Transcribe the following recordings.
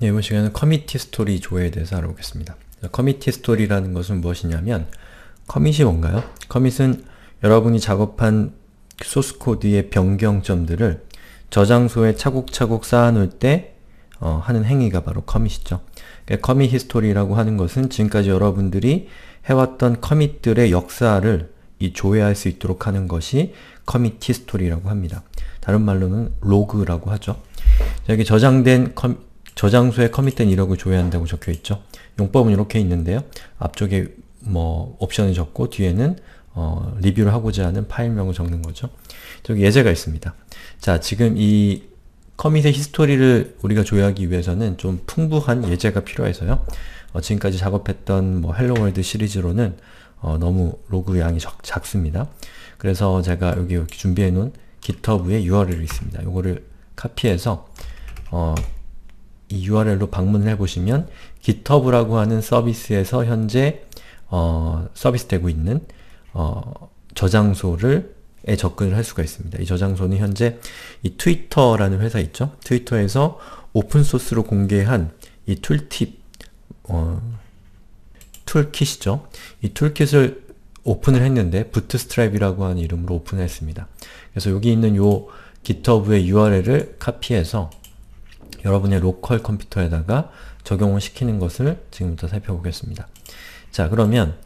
네, 이번 시간은 commit history 조회에 대해서 알아보겠습니다. commit history라는 것은 무엇이냐면 commit이 뭔가요? 커밋은 여러분이 작업한 source code의 변경점들을 저장소에 차곡차곡 쌓아놓을 때 어, 하는 행위가 바로 commit이죠. 그러니까 commit history라고 하는 것은 지금까지 여러분들이 해왔던 commit들의 역사를 이 조회할 수 있도록 하는 것이 commit history라고 합니다. 다른 말로는 log라고 하죠. 여기 저장된 컴, 저장소에 commit된 이력을 조회한다고 적혀 있죠. 용법은 이렇게 있는데요. 앞쪽에 뭐 옵션을 적고 뒤에는 어, review를 하고자 하는 파일명을 적는 거죠. 저기 예제가 있습니다. 자, 지금 이 commit의 history를 우리가 조회하기 위해서는 좀 풍부한 예제가 필요해서요. 어, 지금까지 작업했던 뭐 Hello World 시리즈로는 어, 너무 로그 양이 작, 작습니다. 그래서 제가 여기, 여기 준비해 놓은 GitHub에 URL이 있습니다. 이거를 카피해서 어, 이 URL로 방문을 해보시면 GitHub라고 하는 서비스에서 현재 어, 서비스되고 있는 어, 저장소를 에 접근을 할 수가 있습니다. 이 저장소는 현재 이 트위터라는 회사 있죠? 트위터에서 오픈소스로 공개한 이 툴팁 어, Toolkit이죠. 이 toolkit을 오픈을 했는데 Bootstrap이라고 하는 이름으로 오픈을 했습니다. 그래서 여기 있는 요 GitHub의 URL을 카피해서 여러분의 local 컴퓨터에다가 적용을 시키는 것을 지금부터 살펴보겠습니다. 자 그러면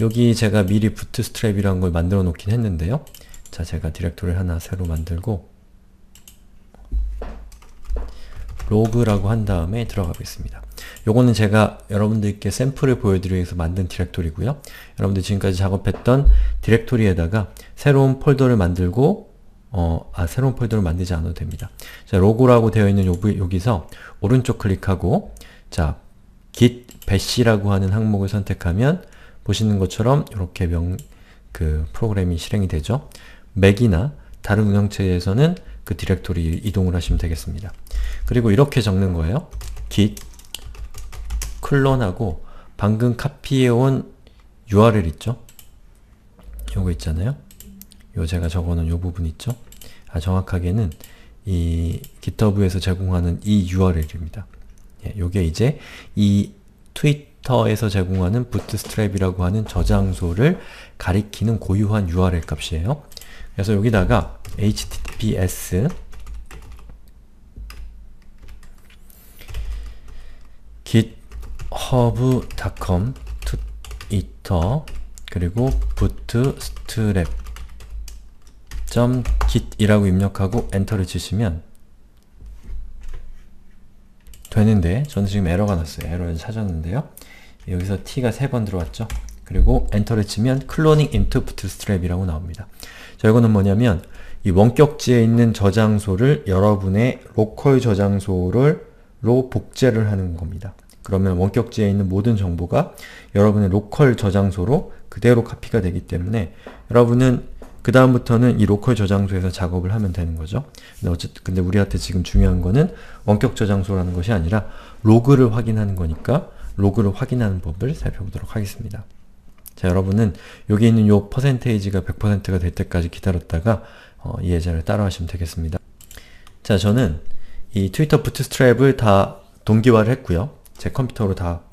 여기 제가 미리 Bootstrap이라는 걸 만들어 놓긴 했는데요. 자 제가 디렉토리를 하나 새로 만들고 log라고 한 다음에 들어가 보겠습니다. 요거는 제가 여러분들께 샘플을 보여드리기 위해서 만든 디렉토리고요. 여러분들 지금까지 작업했던 디렉토리에다가 새로운 폴더를 만들고 어, 아, 새로운 폴더를 만들지 않아도 됩니다. 자, log라고 되어 있는 여기, 여기 서 오른쪽 클릭하고 자, git bash라고 하는 항목을 선택하면 보시는 것처럼 이렇게 명, 그 프로그램이 실행이 되죠. 맥이나 다른 운영체에서는 그 디렉토리 이동을 하시면 되겠습니다. 그리고 이렇게 적는 거예요. git 클론하고 방금 카피해온 URL 있죠? 요거 있잖아요. 요 제가 적어놓은 요 부분 있죠? 아 정확하게는 이 GitHub에서 제공하는 이 URL입니다. 예, 요게 이제 이 트위터에서 제공하는 부트스트랩이라고 하는 저장소를 가리키는 고유한 URL 값이에요. 그래서 여기다가 https github.com 트위터 그리고 bootstrap .git이라고 입력하고 엔터를 치시면 되는데 저는 지금 에러가 났어요. 에러를 찾았는데요. 여기서 t가 3번 들어왔죠. 그리고 enter를 치면 cloning into bootstrap이라고 나옵니다. 자, 이거는 뭐냐면 이 원격지에 있는 저장소를 여러분의 local 저장소를 로 복제를 하는 겁니다. 그러면 원격지에 있는 모든 정보가 여러분의 local 저장소로 그대로 카피가 되기 때문에 여러분은 그 다음부터는 이 local 저장소에서 작업을 하면 되는 거죠. 근데 어쨌든 근데 우리한테 지금 중요한 거는 원격 저장소라는 것이 아니라 log를 확인하는 거니까 log를 확인하는 법을 살펴보도록 하겠습니다. 자, 여러분은 여기 있는 요 percentage가 100%가 될 때까지 기다렸다가 어, 이 예제를 따라 하시면 되겠습니다. 자, 저는 이 Twitter Bootstrap을 다 동기화를 했고요. 제 컴퓨터로 다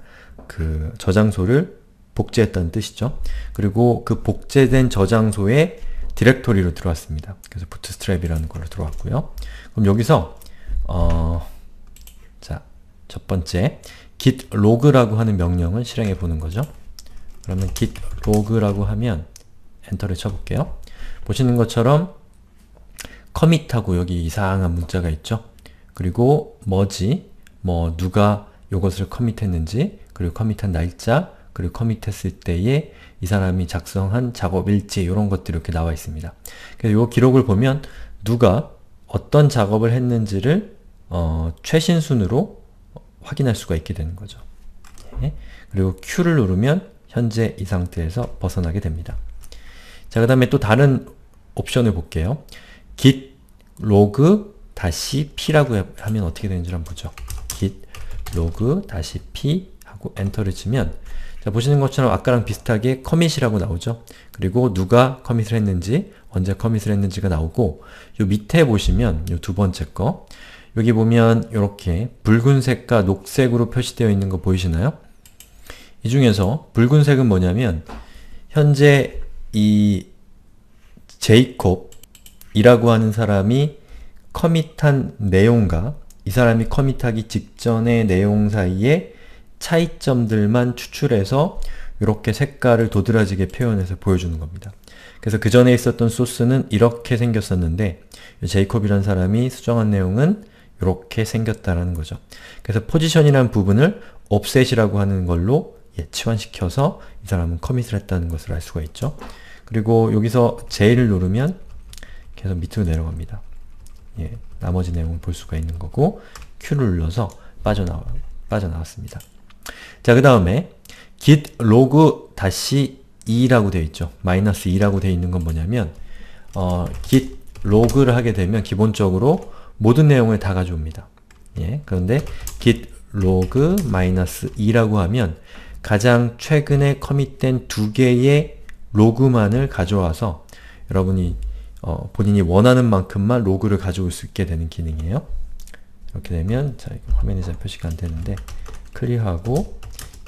그 저장소를 복제했다는 뜻이죠. 그리고 그 복제된 저장소에 디렉토리로 들어왔습니다. 그래서 Bootstrap이라는 걸로 들어왔고요. 그럼 여기서 어, 자, 첫 번째 git log라고 하는 명령을 실행해 보는 거죠. 그러면 git log라고 하면 엔터를 쳐볼게요. 보시는 것처럼 커밋하고 여기 이상한 문자가 있죠. 그리고 뭐지, 뭐 누가 이것을 커밋했는지, 그리고 커밋한 날짜, 그리고 커밋했을 때에 이 사람이 작성한 작업 일지 이런 것들이 이렇게 나와 있습니다. 그래서 이 기록을 보면 누가 어떤 작업을 했는지를 어, 최신 순으로 확인할 수가 있게 되는 거죠. 네. 그리고 Q를 누르면 현재 이 상태에서 벗어나게 됩니다. 자, 그 다음에 또 다른 옵션을 볼게요. git log 다시 p라고 하면 어떻게 되는지 한번 보죠. git log 다시 p 하고 엔터를 치면 자, 보시는 것처럼 아까랑 비슷하게 커밋이라고 나오죠. 그리고 누가 커밋을 했는지, 언제 커밋을 했는지가 나오고 요 밑에 보시면 요 두 번째 거 여기 보면 이렇게 붉은색과 녹색으로 표시되어 있는 거 보이시나요? 이 중에서 붉은색은 뭐냐면 현재 이 제이콥이라고 하는 사람이 커밋한 내용과 이 사람이 커밋하기 직전의 내용 사이에 차이점들만 추출해서 이렇게 색깔을 도드라지게 표현해서 보여주는 겁니다. 그래서 그 전에 있었던 소스는 이렇게 생겼었는데 제이콥이라는 사람이 수정한 내용은 이렇게 생겼다라는 거죠. 그래서 포지션이라는 부분을 offset이라고 하는 걸로 예, 치환시켜서 이 사람은 커밋을 했다는 것을 알 수가 있죠. 그리고 여기서 J를 누르면 계속 밑으로 내려갑니다. 예, 나머지 내용을 볼 수가 있는 거고 Q를 눌러서 빠져나와, 빠져나왔습니다. 자, 그 다음에 git log 다시 2라고 되어 있죠. 마이너스 2라고 되어 있는 건 뭐냐면 어, git log를 하게 되면 기본적으로 모든 내용을 다 가져옵니다. 예, 그런데 git log 마이너스 2라고 하면 가장 최근에 커밋된 두 개의 로그만을 가져와서 여러분이 어, 본인이 원하는 만큼만 log를 가져올 수 있게 되는 기능이에요. 이렇게 되면 자 화면에 잘 표시가 안 되는데 clear하고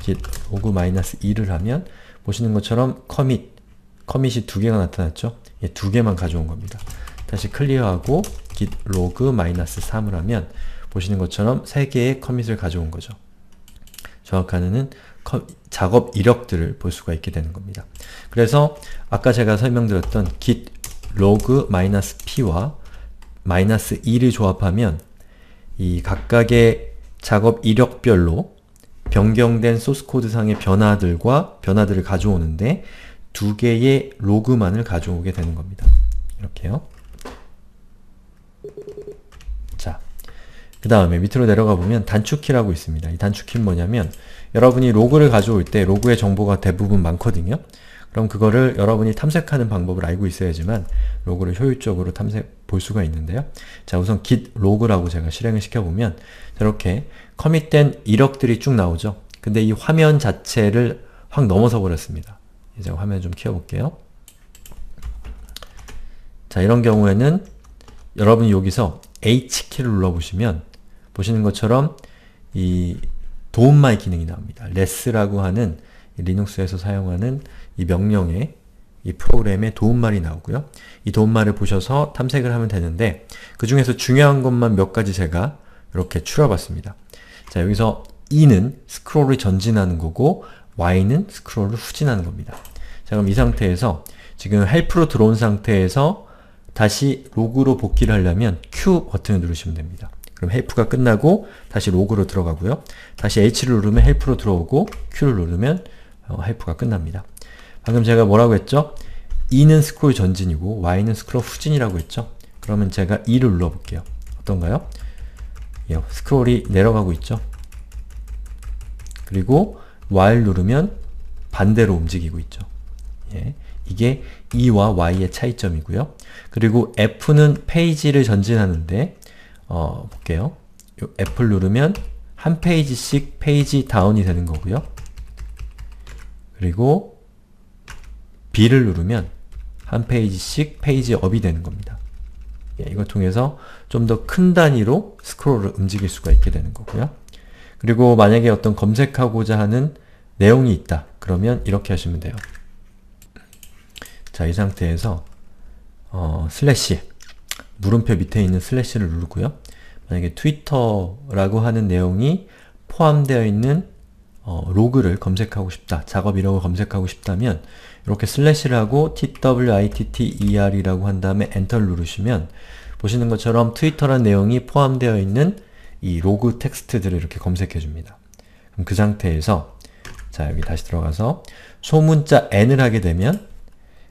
git log 마이너스 2를 하면 보시는 것처럼 commit commit이 두 개가 나타났죠? 예, 두 개만 가져온 겁니다. 다시 clear하고 git log 마이너스 3을 하면 보시는 것처럼 세 개의 commit을 가져온 거죠. 정확한 은 작업 이력들을 볼 수가 있게 되는 겁니다. 그래서 아까 제가 설명드렸던 git log -p와 마이너스 2를 조합하면 이 각각의 작업 이력별로 변경된 소스 코드상의 변화들과 변화들을 가져오는데 두 개의 로그만을 가져오게 되는 겁니다. 이렇게요. 자, 그 다음에 밑으로 내려가 보면 단축키라고 있습니다. 이 단축키는 뭐냐면 여러분이 로그를 가져올 때 로그의 정보가 대부분 많거든요. 그럼 그거를 여러분이 탐색하는 방법을 알고 있어야지만 로그를 효율적으로 탐색 볼 수가 있는데요. 자 우선 git log라고 제가 실행을 시켜보면 이렇게 commit된 이력들이 쭉 나오죠. 근데 이 화면 자체를 확 넘어서 버렸습니다. 이제 화면 좀 키워볼게요. 자 이런 경우에는 여러분이 여기서 H키를 눌러보시면 보시는 것처럼 이 도움말 기능이 나옵니다. less라고 하는 리눅스에서 사용하는 이 명령의 이 프로그램의 도움말이 나오고요. 이 도움말을 보셔서 탐색을 하면 되는데 그 중에서 중요한 것만 몇 가지 제가 이렇게 추려봤습니다. 자 여기서 E는 스크롤을 전진하는 거고 Y는 스크롤을 후진하는 겁니다. 자 그럼 이 상태에서 지금 헬프로 들어온 상태에서 다시 로그로 복귀를 하려면 Q 버튼을 누르시면 됩니다. 그럼 help가 끝나고 다시 로그로 들어가고요. 다시 H를 누르면 help로 들어오고 Q를 누르면 어, help가 끝납니다. 방금 제가 뭐라고 했죠? E는 스크롤 전진이고 Y는 스크롤 후진이라고 했죠? 그러면 제가 E를 눌러볼게요. 어떤가요? 예, 스크롤이 내려가고 있죠? 그리고 Y를 누르면 반대로 움직이고 있죠. 예, 이게 E와 Y의 차이점이고요. 그리고 F는 페이지를 전진하는데 어, 볼게요. F를 누르면 한 페이지씩 page down이 되는 거고요. 그리고 B를 누르면 한 페이지씩 page up이 되는 겁니다. 예, 이걸 통해서 좀 더 큰 단위로 스크롤을 움직일 수가 있게 되는 거고요. 그리고 만약에 어떤 검색하고자 하는 내용이 있다. 그러면 이렇게 하시면 돼요. 자, 이 상태에서 어, 슬래시 물음표 밑에 있는 슬래시를 누르고요. 만약에 트위터라고 하는 내용이 포함되어 있는 어, 로그를 검색하고 싶다. 작업 이력을 검색하고 싶다면 이렇게 슬래시를 하고 twitter이라고 한 다음에 enter를 누르시면 보시는 것처럼 트위터란 내용이 포함되어 있는 이 로그 텍스트들을 이렇게 검색해 줍니다. 그럼 그 상태에서 자 여기 다시 들어가서 소문자 n을 하게 되면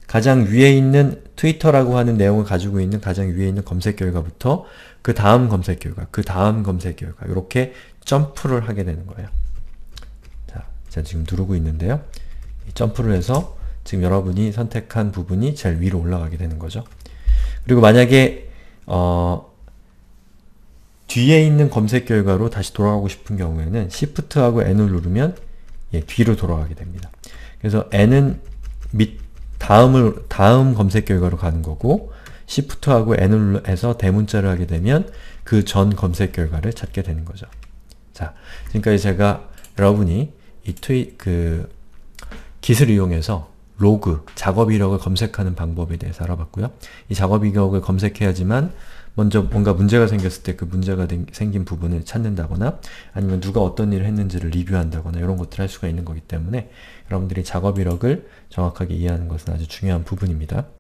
가장 위에 있는 트위터라고 하는 내용을 가지고 있는 가장 위에 있는 검색 결과부터 그 다음 검색 결과, 그 다음 검색 결과 이렇게 점프를 하게 되는 거예요. 자, 제가 지금 누르고 있는데요. 점프를 해서 지금 여러분이 선택한 부분이 제일 위로 올라가게 되는 거죠. 그리고 만약에 어, 뒤에 있는 검색 결과로 다시 돌아가고 싶은 경우에는 Shift하고 N을 누르면 예, 뒤로 돌아가게 됩니다. 그래서 N은 밑 다음을 다음 검색 결과로 가는 거고 Shift하고 N을 해서 대문자를 하게 되면 그 전 검색 결과를 찾게 되는 거죠. 자, 지금까지 제가 여러분이 이 트윗, 그, 깃을 이용해서 로그, 작업 이력을 검색하는 방법에 대해서 알아봤고요. 이 작업 이력을 검색해야지만 먼저 뭔가 문제가 생겼을 때 그 문제가 된- 생긴 부분을 찾는다거나 아니면 누가 어떤 일을 했는지를 리뷰한다거나 이런 것들을 할 수가 있는 거기 때문에 여러분들이 작업 이력을 정확하게 이해하는 것은 아주 중요한 부분입니다.